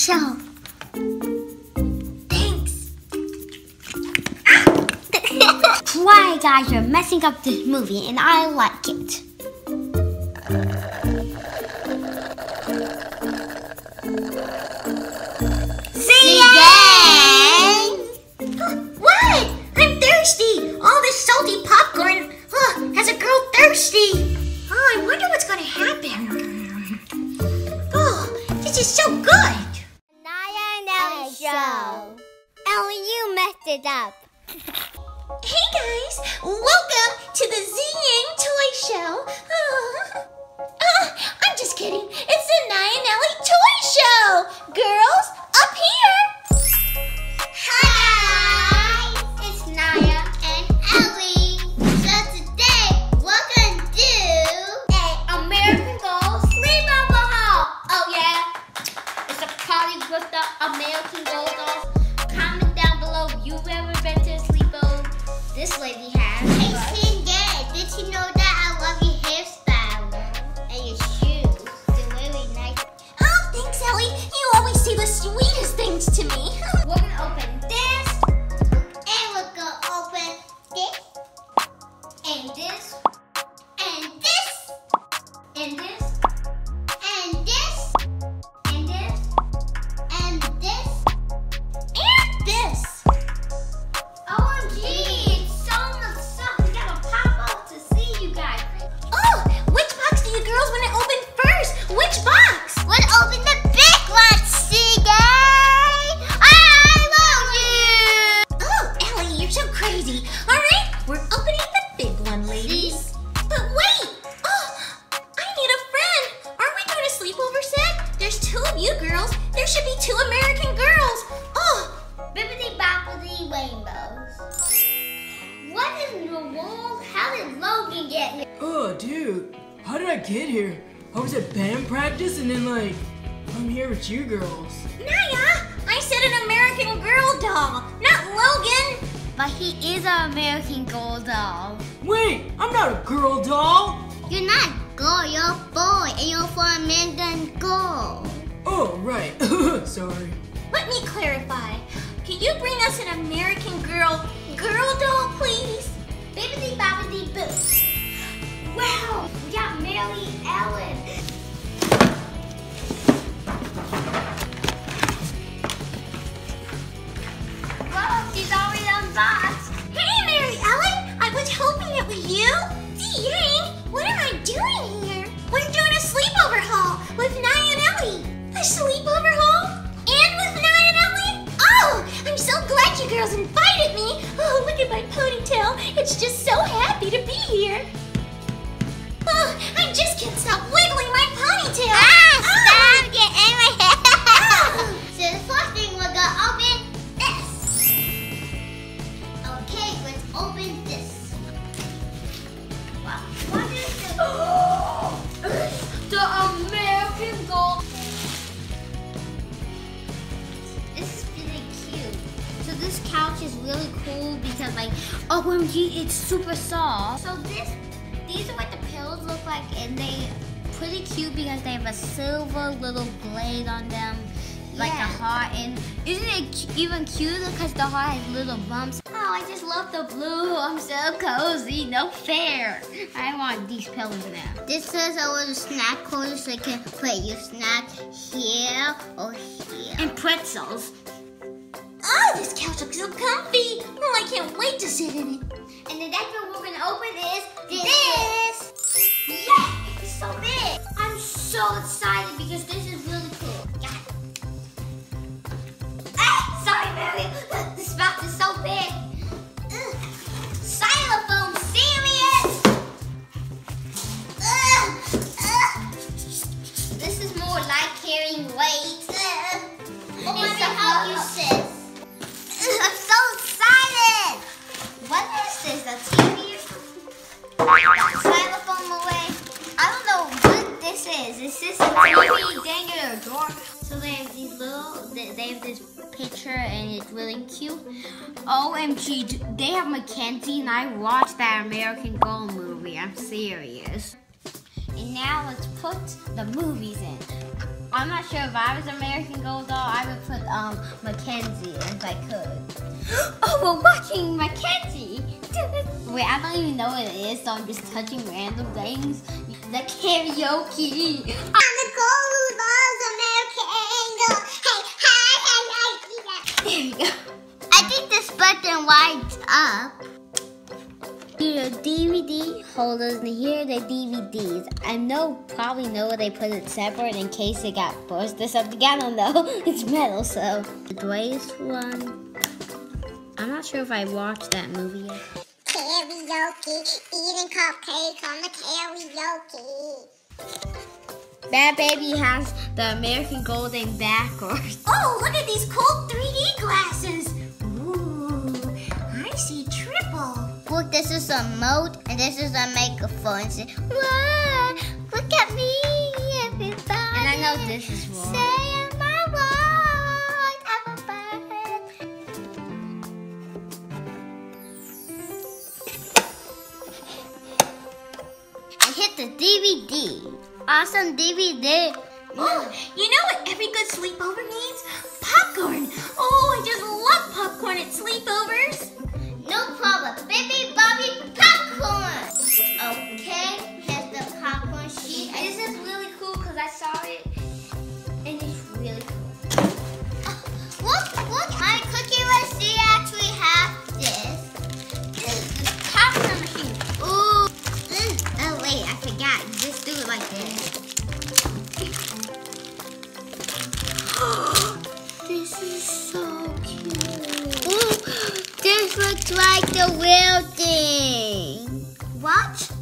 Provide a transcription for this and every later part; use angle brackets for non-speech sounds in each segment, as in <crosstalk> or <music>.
shelf. Thanks. Ah! <laughs> Why, guys, you're messing up this movie, and I like it. Elli show. Elli, you messed it up. Hey guys, welcome to the Zing Toy Show. Oh. <laughs> Oh, I'm just kidding. It's the Naiah and Elli Toy Show. Girls, up here. In world? How did Logan get here? Oh, dude, how did I get here? I was at band practice and then, like, I'm here with you girls. Naiah, I said an American Girl doll, not Logan. But he is an American Girl doll. Wait, I'm not a girl doll. You're not girl, you're a boy, and you're for American Girl. Oh, right. <laughs> Sorry. Let me clarify. Can you bring us an American Girl girl doll, please? Bibbidi bobbidi boo. Wow, we got Mary Ellen. You girls invited me. Oh, look at my ponytail. It's just so happy to be here. Oh, I just can't stop wiggling my ponytail. Ah, Oh. stop getting OMG, it's super soft. So this, these are what the pillows look like and they pretty cute because they have a silver little blade on them. Like Yeah. a heart, and isn't it even cuter because the heart has little bumps? Oh, I just love the blue. I'm so cozy. No fair. I want these pillows now. This says a little snack holder so you can put your snack here or here. And pretzels. Oh, this couch looks so comfy. Oh, I can't wait to sit in it. And the next one we're gonna open is this. Yeah, it's so big. I'm so excited because this is really cool. Yeah. Ah, sorry, Mary. <laughs> Xylophone away. I don't know what this is. Is this a TV? A door. So they have these little, they have this picture and it's really cute. OMG, they have Mackenzie and I watched that American Girl movie. I'm serious. And now let's put the movies in. I'm not sure if I was American Girl doll, I would put um Mackenzie if I could. <gasps> oh, we're watching Mackenzie. <laughs> Wait, I don't even know what it is, so I'm just touching random things. The karaoke. I'm the who loves American Angle. Hey, hi, hi, hi. There we go. I think this button winds up. Here are DVD holders, and here are the DVDs. I know, probably know where they put it separate in case it got burst or something. I don't know. <laughs> It's metal, so. The greatest one. I'm not sure if I watched that movie yet. Karaoke, eating cupcake on the karaoke. Bad Baby has the American Golden backwards. <laughs> Oh, look at these cool 3D glasses. Ooh, I see triple. Look, this is a mode, and this is a microphone. So, Whoa, look at me, everybody. And I know this is wrong. Say am I the DVD. Awesome DVD. Oh, you know what every good sleepover needs? Popcorn. Oh, I just love popcorn at sleepovers. No problem. Baby Bobby popcorn. Okay, looks like the real thing. What?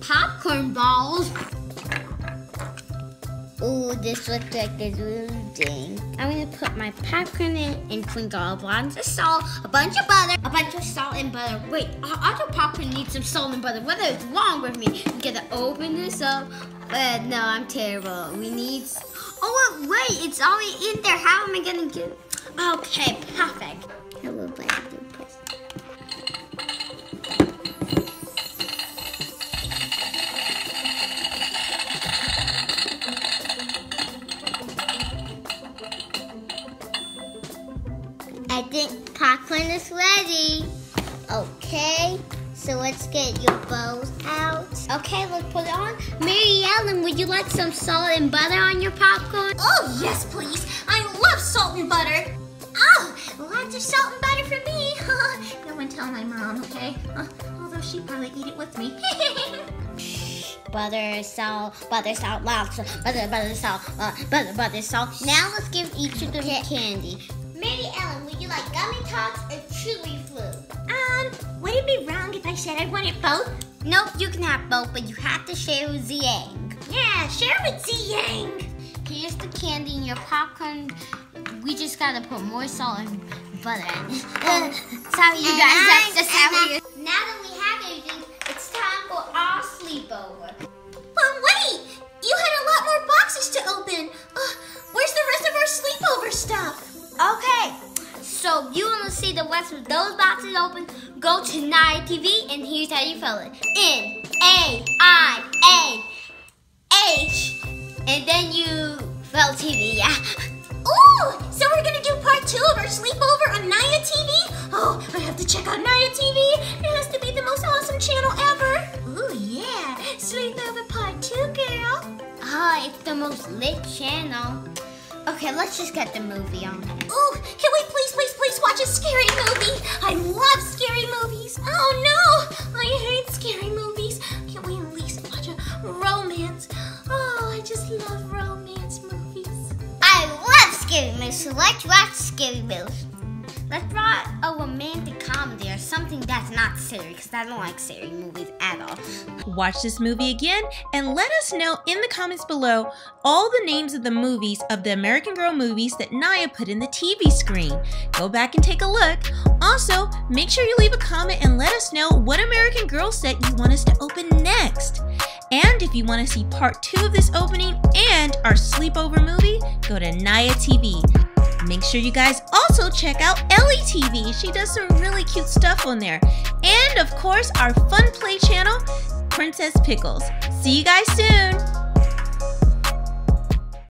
Popcorn balls. Ooh, this looks like the real thing. I'm gonna put my popcorn in and sprinkle a bunch of salt, a bunch of butter, a bunch of salt and butter. Wait, other popcorn needs some salt and butter. What is wrong with me? We gotta open this up. Uh, no, I'm terrible. We need. Oh wait, it's already in there. How am I gonna get? Okay, perfect. Hello, baby. Think popcorn is ready. Okay, so let's get your bows out. Okay, let's put it on. Mary Ellen, would you like some salt and butter on your popcorn? Oh, yes, please. I love salt and butter. Oh, lots of salt and butter for me. <laughs> no one tell my mom, okay? Uh, although she'd probably eat it with me. <laughs> butter, salt, butter, salt, lots of butter, butter, salt, uh, butter, butter, salt. Now let's give each of them candy. Mary Ellen, like gummy tots or chewy fruit? um, would it be wrong if I said I wanted both? Nope, you can have both, but you have to share with Z Yang. Yeah, share with Z Yang. Here's the candy and your popcorn. We just gotta put more salt and butter in. <laughs> Sorry, you guys. That's just how open, go to Naiah TV, and here's how you spell it: N A I A H, and then you spell TV. Yeah. Ooh, so we're gonna do part two of our sleepover on Naiah TV? Oh, I have to check out Naiah TV. It has to be the most awesome channel ever. Ooh, yeah, sleepover part two, girl. Ah, it's the most lit channel. Okay, let's just get the movie on. Ooh, can we please, scary, because I don't like scary movies at all. Watch this movie again and let us know in the comments below all the names of the movies of the American Girl movies that Naiah put in the TV screen. Go back and take a look. Also, make sure you leave a comment and let us know what American Girl set you want us to open next. And if you want to see part two of this opening and our sleepover movie, go to Naiah TV. Make sure you guys also check out Elli TV. She does some really cute stuff on there. And of course, our fun play channel, Princess Pickles. See you guys soon!